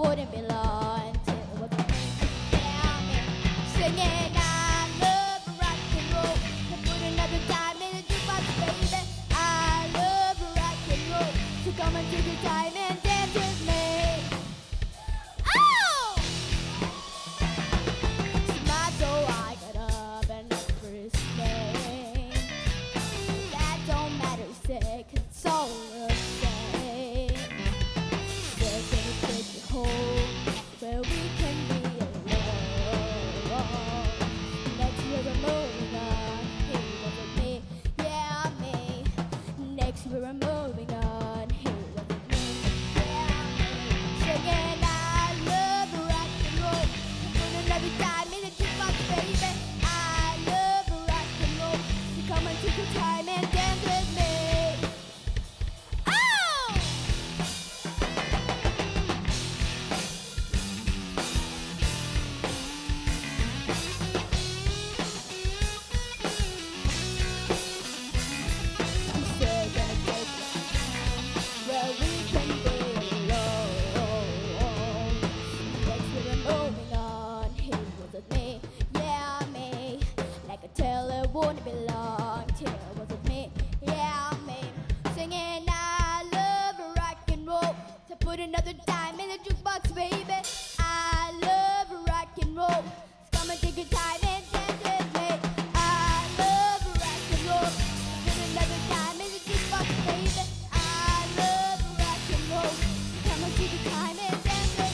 wouldn't be long till we're down and singing. I love rock and roll. To put another dime in the jukebox, baby. I love rock and roll. To come and take your time and dance with me. Oh! I got up and. That don't matter, it's all remember. put another dime in the jukebox, baby. I love rock and roll. Come and take your time and dance with me. I love rock and roll. Put another dime in the jukebox, baby. I love rock and roll. Come and take your time and dance with me.